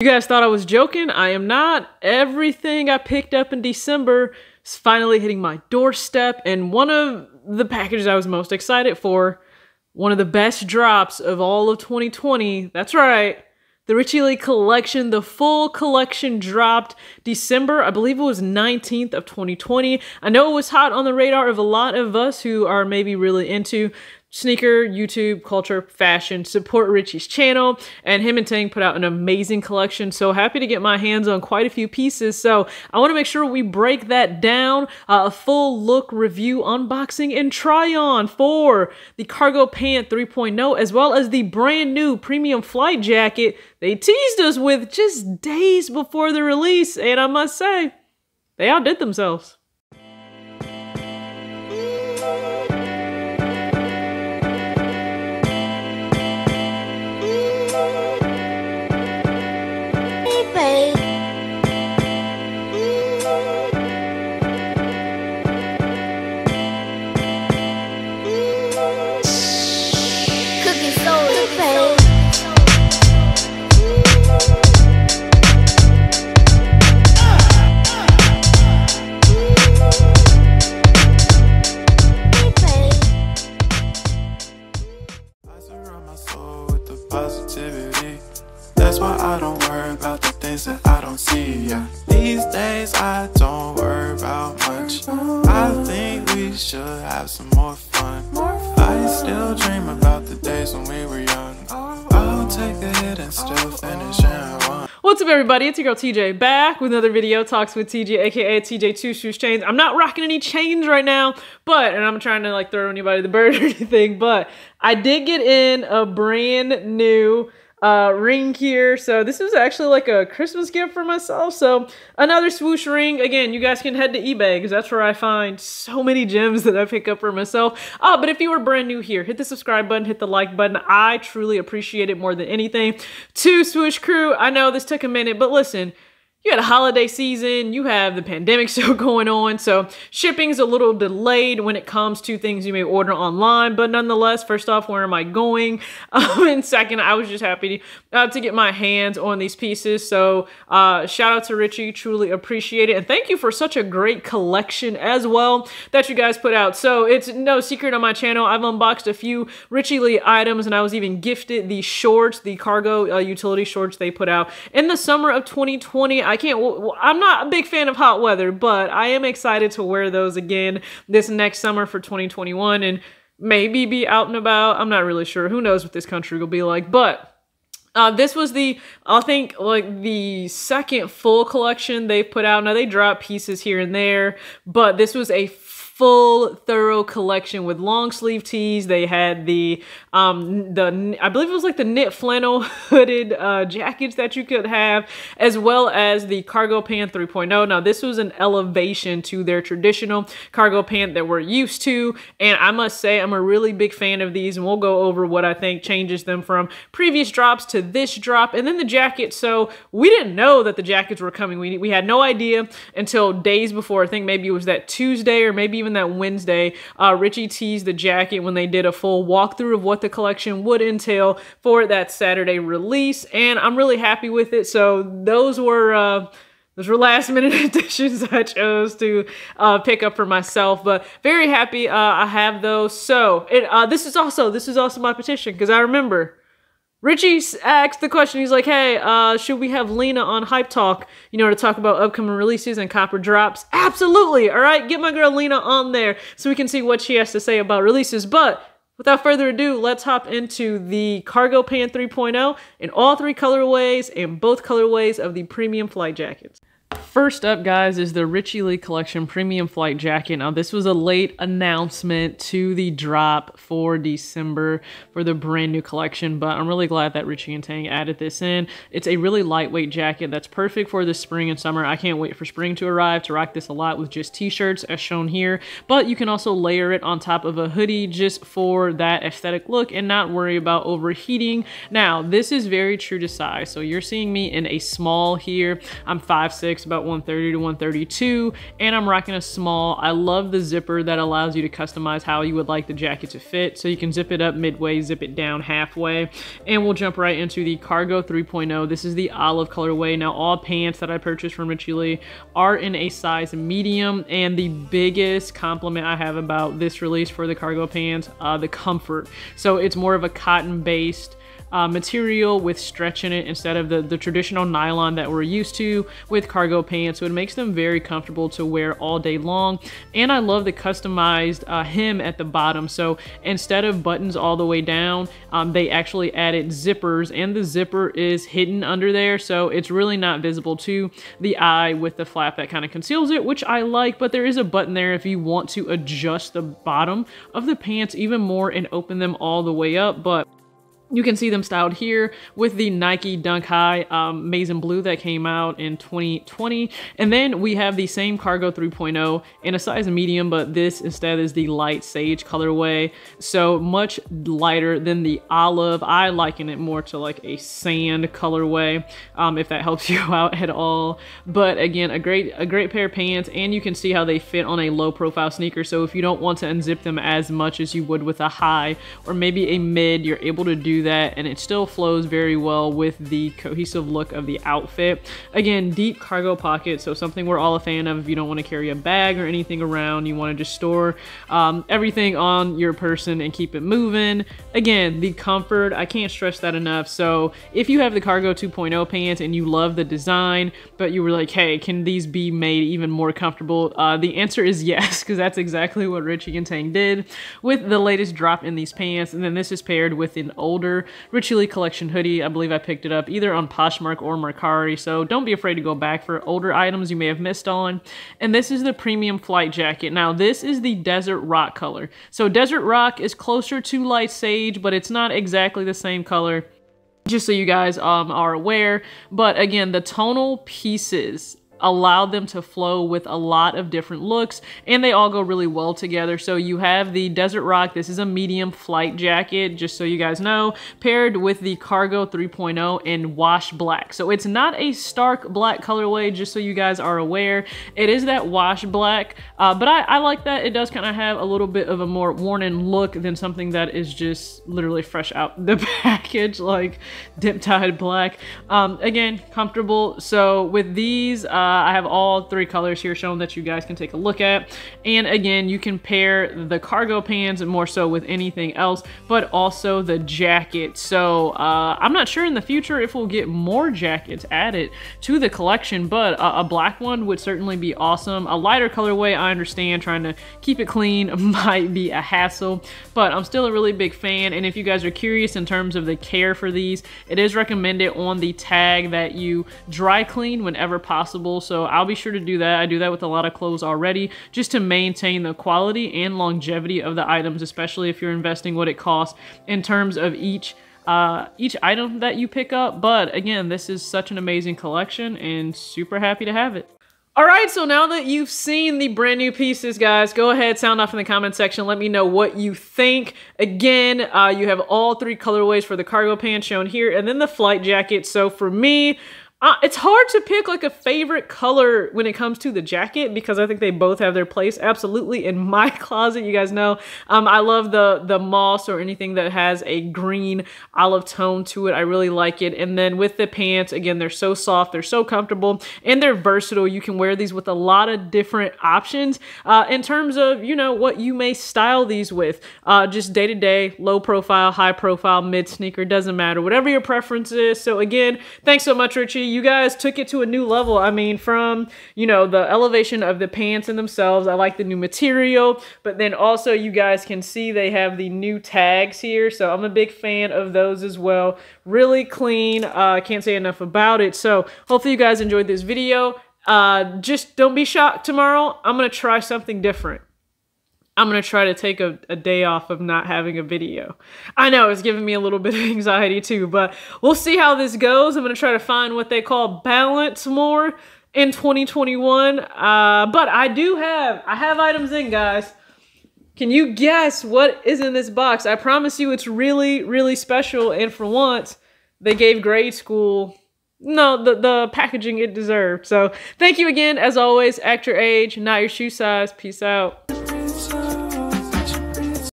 You guys thought I was joking? I am not. Everything I picked up in December is finally hitting my doorstep, and one of the packages I was most excited for, one of the best drops of all of 2020, that's right, the Richie Le collection, the full collection dropped December, I believe it was 19th of 2020. I know it was hot on the radar of a lot of us who are maybe really into sneaker, YouTube, culture, fashion. Support Richie's channel. And him and Tang put out an amazing collection. So happy to get my hands on quite a few pieces. So I want to make sure we break that down. Uh, a full look review, unboxing, and try on for the Cargo Pant 3.0, as well as the brand new premium flight jacket they teased us with just days before the release. And I must say, they outdid themselves. What's up everybody, it's your girl TJ back with another video, Talks with TJ, aka TJ Two Shoes Chains. I'm not rocking any chains right now, but, and I'm trying to like throw anybody the bird or anything, but I did get in a brand new uh, ring here. So this is actually like a Christmas gift for myself. So another swoosh ring. Again, you guys can head to eBay because that's where I find so many gems that I pick up for myself. Uh, but if you are brand new here, hit the subscribe button, hit the like button. I truly appreciate it more than anything. To Swoosh Crew, I know this took a minute, but listen, you had a holiday season, you have the pandemic still going on, so shipping's a little delayed when it comes to things you may order online, but nonetheless, first off, where am I going? Um, and second, I was just happy uh, to get my hands on these pieces, so uh, shout out to Richie, truly appreciate it, and thank you for such a great collection as well that you guys put out. So it's no secret on my channel, I've unboxed a few Richie Le items, and I was even gifted the shorts, the cargo uh, utility shorts they put out in the summer of 2020. I can't, I'm not a big fan of hot weather, but I am excited to wear those again this next summer for 2021 and maybe be out and about. I'm not really sure. Who knows what this country will be like, but uh, this was the, I think, like the second full collection they've put out. Now they drop pieces here and there, but this was a full thorough collection with long sleeve tees. They had the um the i believe it was like the knit flannel hooded uh jackets that you could have as well as the cargo pant 3.0 now this was an elevation to their traditional cargo pant that we're used to and i must say i'm a really big fan of these and we'll go over what i think changes them from previous drops to this drop and then the jacket. So we didn't know that the jackets were coming. We, we had no idea until days before. I think maybe it was that tuesday or maybe even that Wednesday, uh, Richie teased the jacket when they did a full walkthrough of what the collection would entail for that Saturday release. And I'm really happy with it. So those were... Uh, those were last minute additions I chose to uh, pick up for myself, but very happy uh, I have those. So it, uh, this is also this is also my petition because I remember Richie asked the question. He's like, "Hey, uh, should we have Lena on Hype Talk? You know, to talk about upcoming releases and copper drops?" Absolutely. All right, get my girl Lena on there so we can see what she has to say about releases. But without further ado, let's hop into the Cargo Pant 3.0 in all three colorways and both colorways of the premium flight jackets. First up, guys, is the Richie Le Collection Premium Flight Jacket. Now, this was a late announcement to the drop for December for the brand new collection, but I'm really glad that Richie and Tang added this in. It's a really lightweight jacket that's perfect for the spring and summer. I can't wait for spring to arrive to rock this a lot with just t-shirts as shown here, but you can also layer it on top of a hoodie just for that aesthetic look and not worry about overheating. Now, this is very true to size. So you're seeing me in a small here. I'm 5'6", about 130 to 132 and I'm rocking a small. I love the zipper that allows you to customize how you would like the jacket to fit. So you can zip it up midway, zip it down halfway. And we'll jump right into the Cargo 3.0. This is the olive colorway. Now all pants that I purchased from Richie Le are in a size medium and the biggest compliment I have about this release for the cargo pants, uh, the comfort. So it's more of a cotton based uh, material with stretch in it instead of the, the traditional nylon that we're used to with cargo pants. So it makes them very comfortable to wear all day long. And I love the customized uh, hem at the bottom. So instead of buttons all the way down, um, they actually added zippers and the zipper is hidden under there. So it's really not visible to the eye with the flap that kind of conceals it, which I like, but there is a button there if you want to adjust the bottom of the pants even more and open them all the way up. But you can see them styled here with the Nike Dunk High um, Blue that came out in 2020. And then we have the same Cargo 3.0 in a size medium, but this instead is the light sage colorway. So much lighter than the olive. I liken it more to like a sand colorway, um, if that helps you out at all. But again, a great, a great pair of pants and you can see how they fit on a low profile sneaker. So if you don't want to unzip them as much as you would with a high or maybe a mid, you're able to do that and it still flows very well with the cohesive look of the outfit. Again, deep cargo pocket, so something we're all a fan of if you don't want to carry a bag or anything around, you want to just store um, everything on your person and keep it moving. Again, the comfort, I can't stress that enough. So if you have the Cargo 2.0 pants and you love the design, but you were like, hey, can these be made even more comfortable? Uh, the answer is yes, because that's exactly what Richie and Tang did with the latest drop in these pants. And then this is paired with an older Richie Le Collection hoodie. I believe I picked it up either on Poshmark or Mercari, so don't be afraid to go back for older items you may have missed on. And this is the premium flight jacket. Now, this is the Desert Rock color. So Desert Rock is closer to Light Sage, but it's not exactly the same color just so you guys um, are aware. But again, the tonal pieces allowed them to flow with a lot of different looks and they all go really well together. So you have the Desert Rock. This is a medium flight jacket, just so you guys know, paired with the Cargo 3.0 in wash black. So it's not a stark black colorway, just so you guys are aware. It is that wash black, uh, but I, I, like that. It does kind of have a little bit of a more worn in look than something that is just literally fresh out the package, like dip dyed black. Um, again, comfortable. So with these, uh, I have all three colors here shown that you guys can take a look at. And again, you can pair the cargo pants more so with anything else, but also the jacket. So uh, I'm not sure in the future if we'll get more jackets added to the collection, but a, a black one would certainly be awesome. A lighter colorway, I understand, trying to keep it clean might be a hassle, but I'm still a really big fan. And if you guys are curious in terms of the care for these, it is recommended on the tag that you dry clean whenever possible so I'll be sure to do that. I do that with a lot of clothes already just to maintain the quality and longevity of the items, especially if you're investing what it costs in terms of each uh, each item that you pick up. But again, this is such an amazing collection and super happy to have it. All right, so now that you've seen the brand new pieces, guys, go ahead, sound off in the comment section. Let me know what you think. Again, uh, you have all three colorways for the cargo pants shown here, and then the flight jacket. So for me, uh, it's hard to pick like a favorite color when it comes to the jacket because I think they both have their place absolutely in my closet. You guys know um, I love the the moss or anything that has a green olive tone to it. I really like it. And then with the pants, again, they're so soft, they're so comfortable, and they're versatile. You can wear these with a lot of different options uh, in terms of, you know, what you may style these with. Uh, just day to day, low profile, high profile, mid sneaker, doesn't matter. Whatever your preference is. So again, thanks so much, Richie you guys took it to a new level. I mean, from, you know, the elevation of the pants in themselves. I like the new material, but then also you guys can see they have the new tags here. So I'm a big fan of those as well. Really clean. I uh, can't say enough about it. So hopefully you guys enjoyed this video. Uh, just don't be shocked tomorrow. I'm going to try something different. I'm going to try to take a, a, day off of not having a video. I know it's giving me a little bit of anxiety too, but we'll see how this goes. I'm going to try to find what they call balance more in 2021. Uh, but I do have, I have items in guys. Can you guess what is in this box? I promise you it's really, really special. And for once, they gave grade school no, the, the packaging it deserved. So thank you again, as always. Act your age, not your shoe size. Peace out.